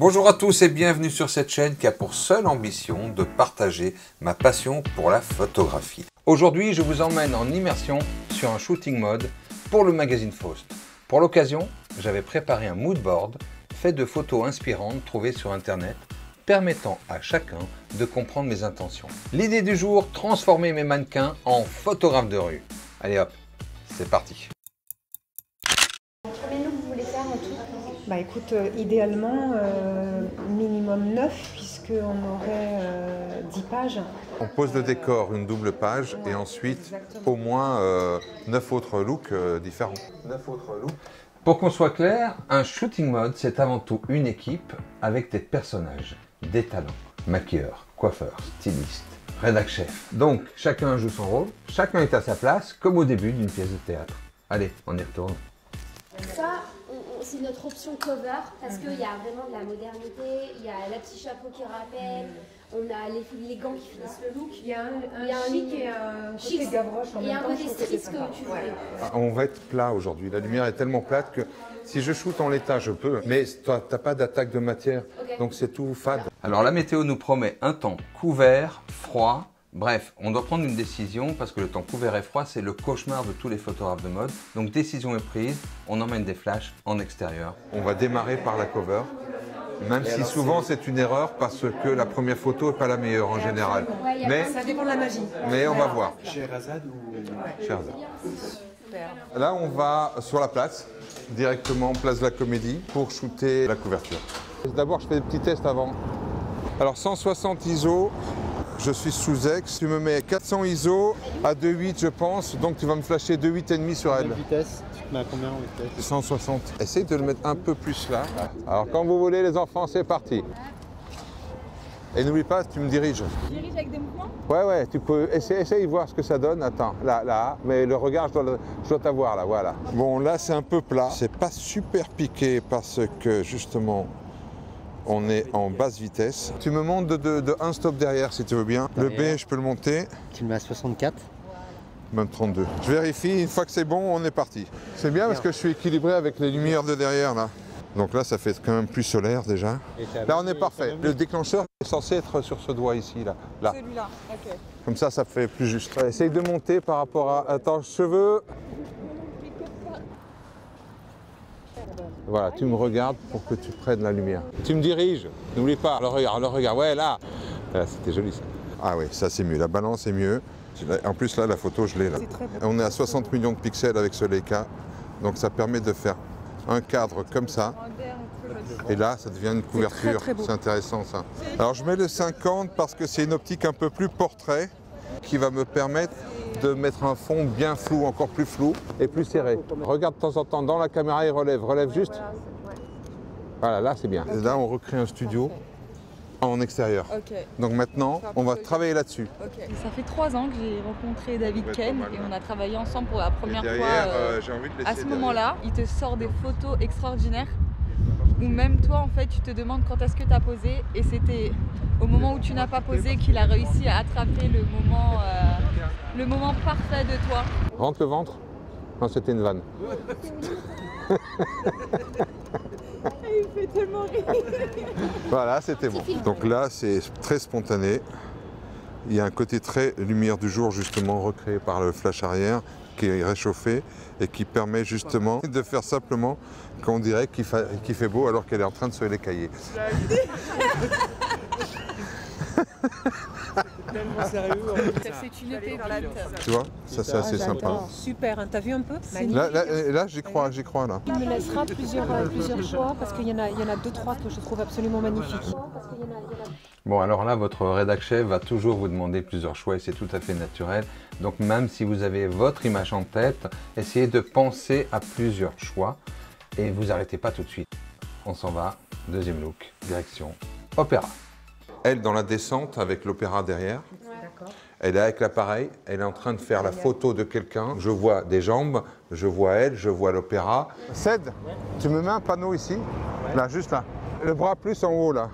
Bonjour à tous et bienvenue sur cette chaîne qui a pour seule ambition de partager ma passion pour la photographie. Aujourd'hui, je vous emmène en immersion sur un shooting mode pour le magazine Faust. Pour l'occasion, j'avais préparé un mood board fait de photos inspirantes trouvées sur internet permettant à chacun de comprendre mes intentions. L'idée du jour, transformer mes mannequins en photographes de rue. Allez hop, c'est parti. Combien de looks vous voulez faire en tout Bah écoute, euh, idéalement, euh, minimum 9, puisqu'on aurait euh, 10 pages. On pose le décor, une double page, et ensuite Exactement. au moins euh, 9 autres looks euh, différents. 9 autres looks. Pour qu'on soit clair, un shooting mode, c'est avant tout une équipe avec des personnages, des talents, maquilleurs, coiffeurs, stylistes, rédac chef. Donc, chacun joue son rôle, chacun est à sa place, comme au début d'une pièce de théâtre. Allez, on y retourne. Ça, c'est notre option cover parce qu'il y a vraiment de la modernité, il y a la petit chapeau qui rappelle, on a les, les gants qui finissent le look. Il y a un, un Il y a un chic et un côté chic gavroche en et même un temps. côté que tu Ouais. veux. Ah, On va être plat aujourd'hui. La lumière est tellement plate que si je shoot en l'état, je peux. Mais toi, t'as pas d'attaque de matière, donc c'est tout fade. Alors la météo nous promet un temps couvert, froid. Bref, on doit prendre une décision parce que le temps couvert et froid, c'est le cauchemar de tous les photographes de mode. Donc décision est prise, on emmène des flashs en extérieur. On va démarrer par la cover. Même si souvent c'est une erreur parce que la première photo n'est pas la meilleure en général. Mais, Ça dépend de la magie. mais on va voir. Sherazade ou Sherazade. Là, on va sur la place, directement place de la Comédie, pour shooter la couverture. D'abord, je fais des petits tests avant. Alors, 160 ISO, je suis sous ex. Tu me mets 400 ISO à 2.8, je pense, donc tu vas me flasher 2.8,5 sur elle. Vitesse? Tu te mets à combien en vitesse? 160. Essaye de le mettre un peu plus là. Alors, quand vous voulez, les enfants, c'est parti. Et n'oublie pas, tu me diriges. dirige avec des mouvements? Ouais, ouais, tu peux essayer, essaye de voir ce que ça donne. Attends, là, là, mais le regard, je dois, je dois t'avoir là, voilà. Bon, là, c'est un peu plat. C'est pas super piqué parce que justement, on est en basse vitesse. Tu me montes de, de- de un stop derrière si tu veux bien. Le B, je peux le monter, Tu le mets à 64 même 32. Je vérifie, une fois que c'est bon, on est parti. C'est bien parce que je suis équilibré avec les lumières de derrière là. Donc là, ça fait quand même plus solaire déjà. Là, on est parfait. Le déclencheur est censé être sur ce doigt ici, là. là. Celui-là, ok. Comme ça, ça fait plus juste. Essaye de monter par rapport à. Attends, cheveux. Voilà, tu me regardes pour que tu prennes la lumière. Tu me diriges, n'oublie pas. Le regard, le regard. Ouais, là. Là, C'était joli ça. Ah oui, ça c'est mieux. La balance est mieux. En plus, là, la photo, je l'ai là. On est à 60 millions de pixels avec ce Leica. Donc ça permet de faire un cadre comme ça. Et là, ça devient une couverture. C'est intéressant ça. Alors je mets le 50 parce que c'est une optique un peu plus portrait qui va me permettre de mettre un fond bien flou, encore plus flou et plus serré. Regarde de temps en temps dans la caméra et relève. Relève juste. Voilà, là c'est bien. Et là, on recrée un studio en extérieur. Donc maintenant, on va travailler là-dessus. Ça fait trois ans que j'ai rencontré David Ouais, Ken mal, et on a travaillé ensemble pour la première fois. euh, j'ai envie de à ce moment-là, il te sort des photos extraordinaires où même toi, en fait, tu te demandes quand est-ce que tu as posé et c'était au moment où tu n'as pas posé qu'il a réussi à attraper le moment, euh, le moment parfait de toi. Rentre le ventre. Non, c'était une vanne. Il fait tellement rire. Voilà, c'était bon. Donc là, c'est très spontané. Il y a un côté très lumière du jour, justement, recréé par le flash arrière, qui est réchauffé et qui permet justement de faire simplement qu'on dirait qu'il fa- qu'il fait beau alors qu'elle est en train de se les cahiers. Tellement sérieux. en fait. C'est une. Tu vois Ça, c'est assez sympa. Super, hein. t'as vu un peu Là, là, là, j'y crois, j'y crois, là. Il me laissera plusieurs, euh, plusieurs choix parce qu'il y, en a- il y en a deux, trois que je trouve absolument magnifiques. Bon, alors là, votre rédac chef va toujours vous demander plusieurs choix et c'est tout à fait naturel. Donc, même si vous avez votre image en tête, essayez de penser à plusieurs choix et vous arrêtez pas tout de suite. On s'en va. Deuxième look, direction opéra. Elle dans la descente avec l'opéra derrière. Elle est avec l'appareil, elle est en train de faire la photo de quelqu'un. Je vois des jambes, je vois elle, je vois l'opéra. Ced, tu me mets un panneau ici, là, juste là. Le bras plus en haut, là.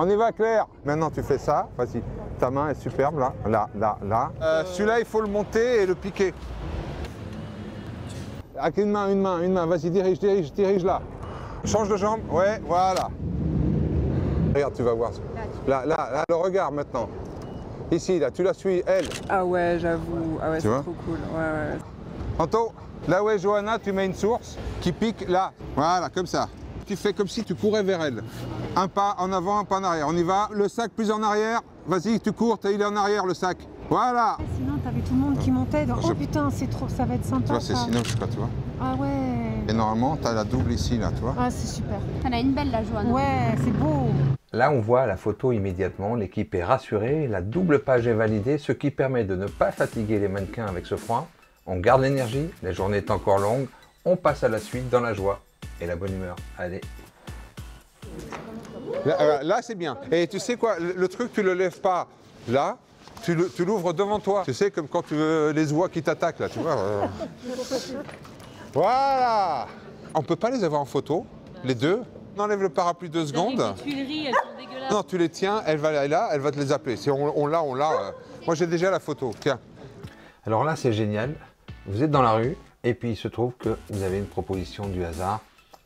On y va, Claire Maintenant, tu fais ça, vas-y. Ta main est superbe, là, là, là, là. Euh, Celui-là, il faut le monter et le piquer. Avec une main, une main, une main, vas-y, dirige, dirige, dirige là. Change de jambe, ouais, voilà. Regarde, tu vas voir. Là, là, là, le regard maintenant. Ici, là, tu la suis, elle. Ah ouais, j'avoue. Ah ouais, c'est trop cool. Ouais, ouais. Anto, là où est Johanna, tu mets une source qui pique là. Voilà, comme ça. Tu fais comme si tu courais vers elle. Un pas en avant, un pas en arrière. On y va. Le sac plus en arrière. Vas-y, tu cours, il est en arrière le sac. Voilà. Sinon, t'avais tout le monde qui montait. Dans... Je- Oh putain, c'est trop, ça va être Tu sympa. vois, c'est. Sinoche, quoi, tu vois. Ah ouais. Et normalement, tu as la double ici, là, tu vois. Ah, c'est super. T'en as une belle la Joanne. Ouais, c'est beau. Là, on voit la photo immédiatement. L'équipe est rassurée. La double page est validée, ce qui permet de ne pas fatiguer les mannequins avec ce froid. On garde l'énergie. La journée est encore longue. On passe à la suite dans la joie et la bonne humeur. Allez. Là, euh, là, c'est bien. Et tu sais quoi, le, truc, tu le lèves pas là, tu l'ouvres devant toi. Tu sais, comme quand tu veux les oies qui t'attaquent, là, tu vois. euh. Voilà On peut pas les avoir en photo, les deux. On enlève le parapluie deux secondes. Les tuileries, elles sont dégueulasses. Non, tu les tiens, elle va aller là, elle va te les appeler. Si on, on l'a, on l'a. euh. Moi, j'ai déjà la photo. Tiens. Alors là, c'est génial. Vous êtes dans la rue, et puis il se trouve que vous avez une proposition du hasard.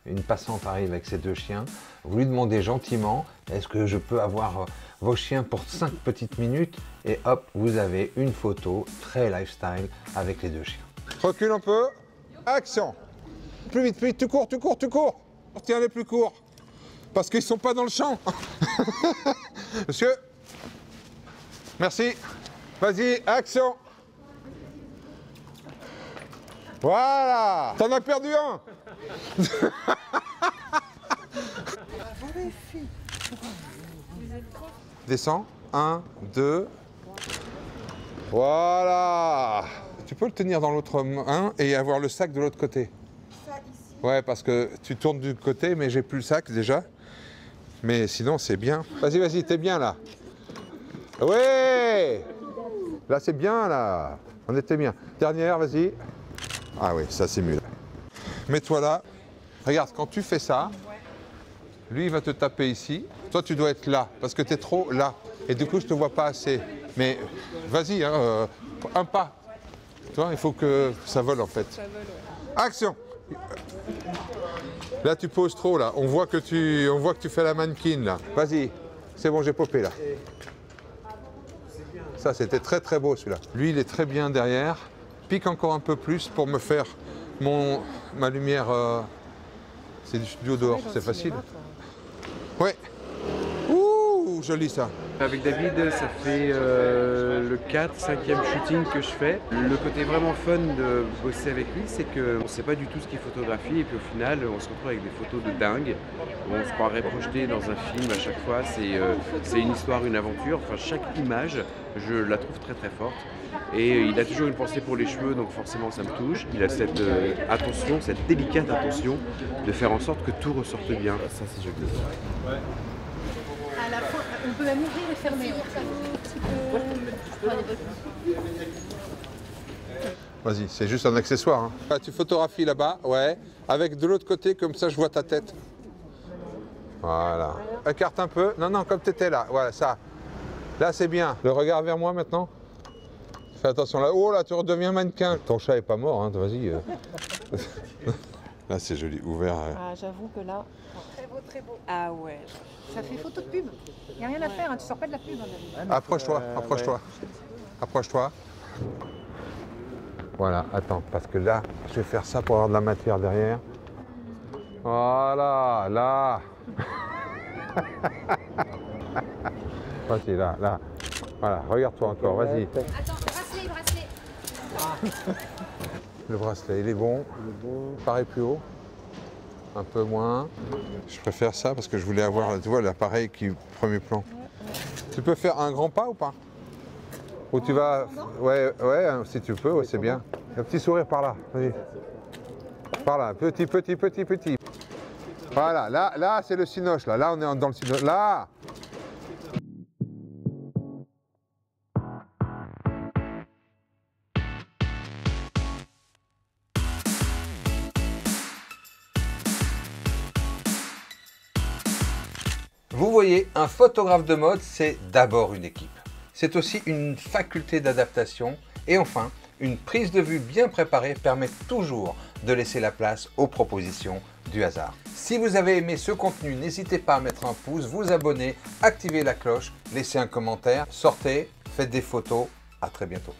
Une passante arrive avec ses deux chiens. Vous lui demandez gentiment Est-ce que je peux avoir euh, vos chiens pour 5 petites minutes? Et hop, vous avez une photo très lifestyle avec les deux chiens. Recule un peu. Action. Plus vite, plus vite. Tu cours, tu cours, tu cours. Tiens les plus courts. Parce qu'ils sont pas dans le champ. Monsieur. Merci. Vas-y, action. Voilà. T'en as perdu un. Descends. Un, deux. Voilà. Tu peux le tenir dans l'autre main et avoir le sac de l'autre côté. Ouais, parce que tu tournes du côté, mais j'ai plus le sac déjà. Mais sinon, c'est bien. Vas-y, vas-y, t'es bien là. Ouais Là, c'est bien là. On était bien. Dernière, vas-y. Ah oui, ça c'est mieux. Mets-toi là. Regarde, quand tu fais ça, lui, il va te taper ici. Toi, tu dois être là, parce que tu es trop là. Et du coup, je te vois pas assez. Mais vas-y, hein, euh, un pas. Tu vois, il faut que ça vole en fait. Action Là, tu poses trop, là. On voit que tu, on voit que tu fais la mannequin, là. Vas-y. C'est bon, j'ai popé, là. Ça, c'était très, très beau, celui-là. Lui, il est très bien derrière. Pique encore un peu plus pour me faire mon, ma lumière. euh, C'est du studio dehors, c'est facile. Ouais. Ouh, joli, ça. Avec David, ça fait euh, le 4, 5e shooting que je fais. Le côté vraiment fun de bosser avec lui, c'est qu'on ne sait pas du tout ce qu'il photographie et puis au final, on se retrouve avec des photos de dingue. On se croirait projeté dans un film à chaque fois. C'est euh, c'est une histoire, une aventure. Enfin, chaque image, je la trouve très très forte. Et il a toujours une pensée pour les cheveux, donc forcément ça me touche. Il a cette euh, attention, cette délicate attention de faire en sorte que tout ressorte bien. Ça c'est joli. À la fin, on peut même ouvrir et fermer. Vas-y, c'est juste un accessoire. hein. Ah, tu photographies là-bas, ouais. Avec de l'autre côté, comme ça, je vois ta tête. Voilà. Écarte un peu. Non, non, comme tu étais là. Voilà, ça. Là, c'est bien. Le regard vers moi maintenant. Fais attention là. Oh là, tu redeviens mannequin. Ton chat est pas mort, hein. Vas-y. euh. là, c'est joli. Ouvert. euh. Ah, j'avoue que là, très beau, très beau. Ah ouais. Ça fait photo de pub. Il n'y a rien à faire, hein, tu sors pas de la pub. hein, Approche-toi, approche-toi. Approche-toi. Voilà, attends, parce que là, je vais faire ça pour avoir de la matière derrière. Voilà, là. vas-y, là, là. Voilà, regarde-toi encore, vas-y. Attends, bracelet. Le bracelet, il est bon. Pareil plus haut. Un peu moins. Je préfère ça parce que je voulais avoir, tu vois, l'appareil qui premier plan. Tu peux faire un grand pas ou pas? Ou tu vas. Ouais, ouais, si tu peux, ouais, c'est bien. Un petit sourire par là, vas-y. Par là, petit, petit, petit, petit. Voilà, là, là, c'est le cinoche, là. Là, on est dans le cinoche. Là Vous voyez, un photographe de mode, c'est d'abord une équipe. C'est aussi une faculté d'adaptation. Et enfin, une prise de vue bien préparée permet toujours de laisser la place aux propositions du hasard. Si vous avez aimé ce contenu, n'hésitez pas à mettre un pouce, vous abonner, activer la cloche, laisser un commentaire, sortez, faites des photos. À très bientôt.